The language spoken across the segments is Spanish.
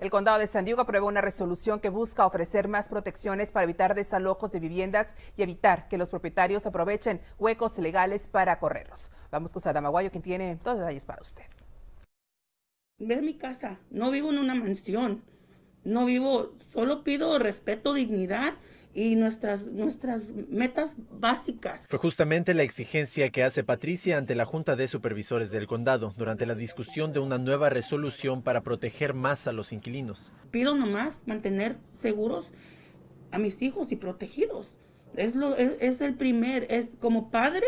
El condado de San Diego aprueba una resolución que busca ofrecer más protecciones para evitar desalojos de viviendas y evitar que los propietarios aprovechen huecos legales para correrlos. Vamos con Sadam Aguayo, quien tiene todos los detalles para usted. Ve mi casa, no vivo en una mansión, no vivo, solo pido respeto, dignidad y nuestras, nuestras metas básicas. Fue justamente la exigencia que hace Patricia ante la Junta de Supervisores del Condado durante la discusión de una nueva resolución para proteger más a los inquilinos. Pido nomás mantener seguros a mis hijos y protegidos. Es, lo, es, es el primer, es como padre,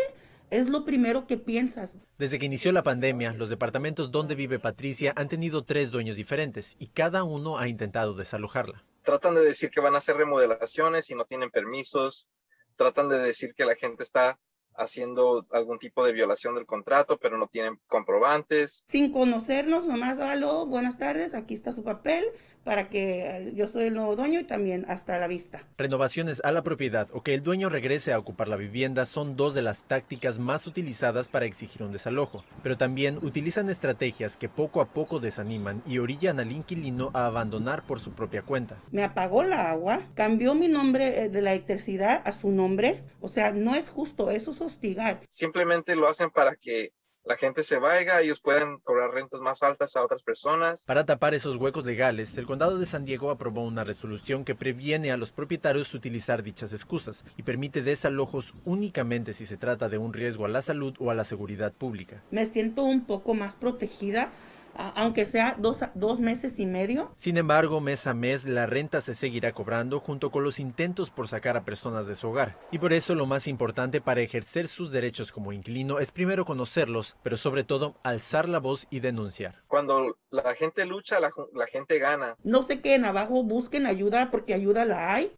es lo primero que piensas. Desde que inició la pandemia, los departamentos donde vive Patricia han tenido tres dueños diferentes y cada uno ha intentado desalojarla. Tratan de decir que van a hacer remodelaciones y no tienen permisos. Tratan de decir que la gente está haciendo algún tipo de violación del contrato, pero no tienen comprobantes. Sin conocernos, nomás, aló, buenas tardes, aquí está su papel para que yo soy el nuevo dueño y también hasta la vista. Renovaciones a la propiedad o que el dueño regrese a ocupar la vivienda son dos de las tácticas más utilizadas para exigir un desalojo, pero también utilizan estrategias que poco a poco desaniman y orillan al inquilino a abandonar por su propia cuenta. Me apagó la agua, cambió mi nombre eh, de la electricidad a su nombre, o sea, no es justo, eso es hostigar. Simplemente lo hacen para que la gente se vaya, ellos pueden cobrar rentas más altas a otras personas. Para tapar esos huecos legales, el condado de San Diego aprobó una resolución que previene a los propietarios utilizar dichas excusas y permite desalojos únicamente si se trata de un riesgo a la salud o a la seguridad pública. Me siento un poco más protegida aunque sea dos, dos, meses y medio. Sin embargo, mes a mes la renta se seguirá cobrando junto con los intentos por sacar a personas de su hogar. Y por eso lo más importante para ejercer sus derechos como inquilino es primero conocerlos, pero sobre todo alzar la voz y denunciar. Cuando la gente lucha, la, la gente gana. No se queden abajo, busquen ayuda porque ayuda la hay.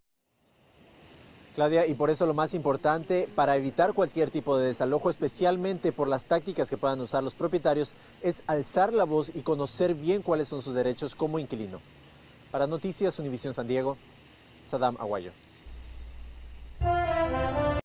Claudia, y por eso lo más importante para evitar cualquier tipo de desalojo, especialmente por las tácticas que puedan usar los propietarios, es alzar la voz y conocer bien cuáles son sus derechos como inquilino. Para Noticias Univisión San Diego, Saddam Aguayo.